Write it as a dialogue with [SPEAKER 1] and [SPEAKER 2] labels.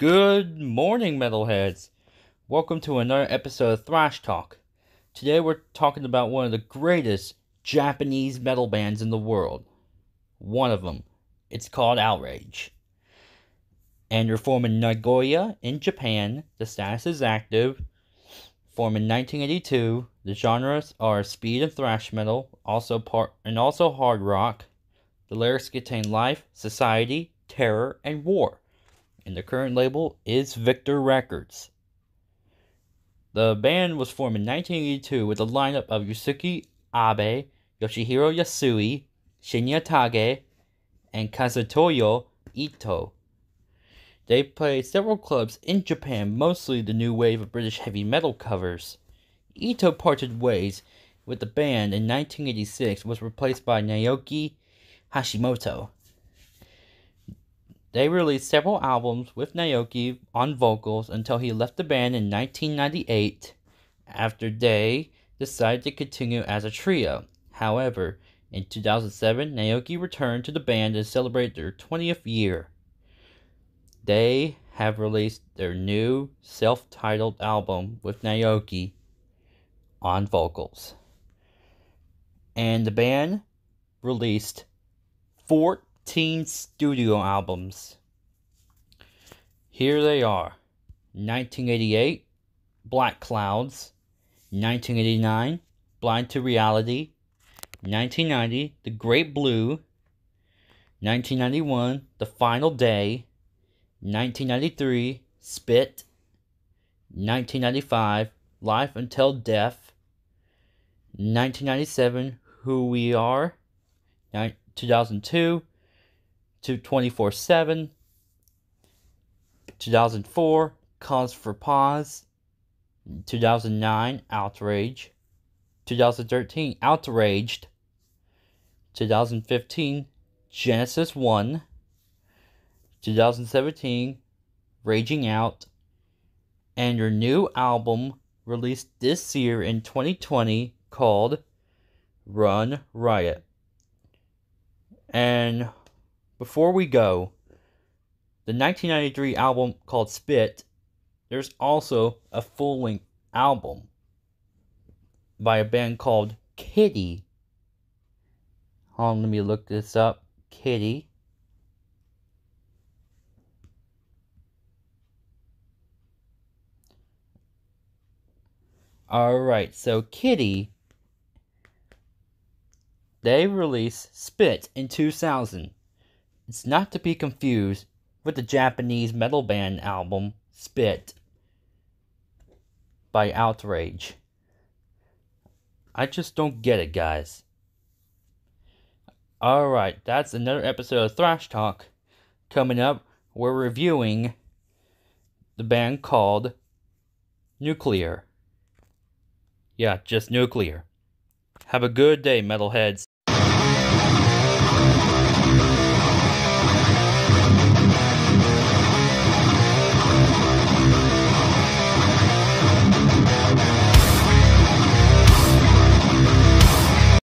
[SPEAKER 1] Good morning, metalheads. Welcome to another episode of Thrash Talk. Today we're talking about one of the greatest Japanese metal bands in the world. One of them. It's called Outrage. And they're formed in Nagoya in Japan. The status is active. Formed in 1982. The genres are speed and thrash metal, also part and also hard rock. The lyrics contain life, society, terror, and war and the current label is Victor Records. The band was formed in 1982 with a lineup of Yusuke Abe, Yoshihiro Yasui, Shinya Tange, and Kazutoyo Ito. They played several clubs in Japan, mostly the new wave of British heavy metal covers. Ito parted ways with the band in 1986 was replaced by Naoki Hashimoto. They released several albums with Naoki on vocals until he left the band in 1998 after they decided to continue as a trio. However, in 2007, Naoki returned to the band to celebrate their 20th year. They have released their new self titled album with Naoki on vocals. And the band released 14 15 studio albums. Here they are. 1988, Black Clouds, 1989, Blind to Reality, 1990, The Great Blue, 1991, The Final Day, 1993, Spit, 1995, Life Until Death, 1997, Who We Are, 2002, to 24 7. 2004, Cause for Pause. 2009, Outrage. 2013, Outraged. 2015, Genesis 1. 2017, Raging Out. And your new album released this year in 2020 called Run Riot. And before we go, the 1993 album called Spit, there's also a full length album by a band called Kittie. Hold on, let me look this up. Kittie. Alright, so Kittie, they released Spit in 2000. It's not to be confused with the Japanese metal band album Spit by Outrage. I just don't get it, guys. Alright, that's another episode of Thrash Talk. Coming up, we're reviewing the band called Nuclear. Yeah, just Nuclear. Have a good day, metalheads.